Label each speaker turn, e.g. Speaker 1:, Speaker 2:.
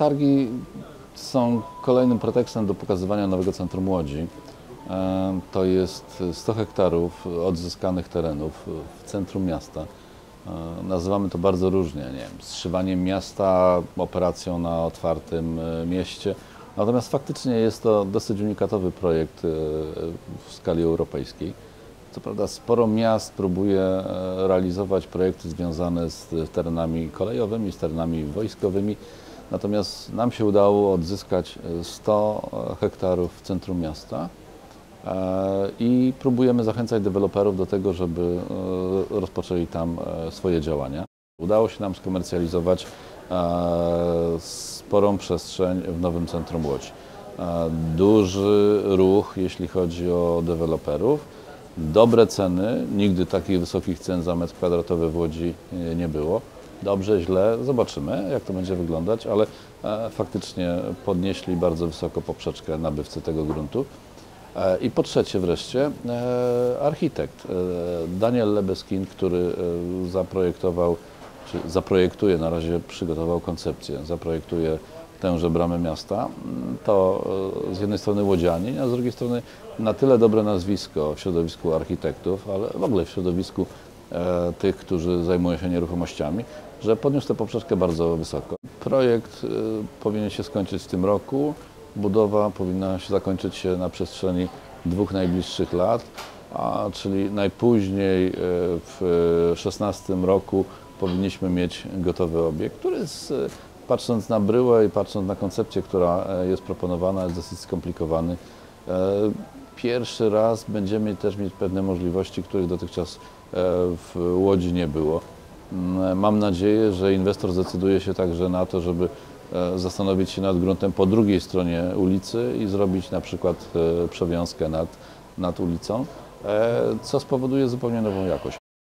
Speaker 1: Targi są kolejnym pretekstem do pokazywania nowego centrum Łodzi. E, To jest 100 hektarów odzyskanych terenów w centrum miasta. E, Nazywamy to bardzo różnie, nie wiem, zszywaniem miasta, operacją na otwartym e, mieście. Natomiast faktycznie jest to dosyć unikatowy projekt w skali europejskiej. Co prawda sporo miast próbuje realizować projekty związane z terenami kolejowymi, z terenami wojskowymi. Natomiast nam się udało odzyskać e, 100 hektarów w centrum miasta e, i próbujemy zachęcać deweloperów do tego, żeby e, rozpoczęli tam e, swoje działania. Udało się nam skomercjalizować e, sporą przestrzeń w nowym centrum Łodzi. E, Duży ruch, jeśli chodzi o deweloperów. Dobre ceny, nigdy takich wysokich cen za metr kwadratowy w Łodzi e, nie było. Dobrze, źle, zobaczymy jak to będzie wyglądać, ale e, faktycznie podnieśli bardzo wysoko poprzeczkę nabywcy tego gruntu. E, I po trzecie wreszcie e, architekt Daniel Lebeskin, który zaprojektował, czy zaprojektuje, na razie przygotował koncepcję, zaprojektuje tęże bramę miasta, to z jednej strony łodzianin, a z drugiej strony na tyle dobre nazwisko w środowisku architektów, ale w ogóle w środowisku tych, którzy zajmują się nieruchomościami, że podniósł tę poprzeczkę bardzo wysoko. Projekt e, powinien się skończyć w tym roku. Budowa powinna się zakończyć się na przestrzeni dwóch najbliższych lat, a czyli najpóźniej e, w 2016 roku powinniśmy mieć gotowy obiekt, który z, patrząc na bryłę i patrząc na koncepcję, która e, jest proponowana, jest dosyć skomplikowany. Pierwszy raz będziemy też mieć pewne możliwości, których dotychczas e, w Łodzi nie było. Mm, Mam nadzieję, że inwestor zdecyduje się także na to, żeby e, zastanowić się nad gruntem po drugiej stronie ulicy i zrobić na przykład e, przewiązkę nad, nad ulicą, co spowoduje zupełnie nową jakość.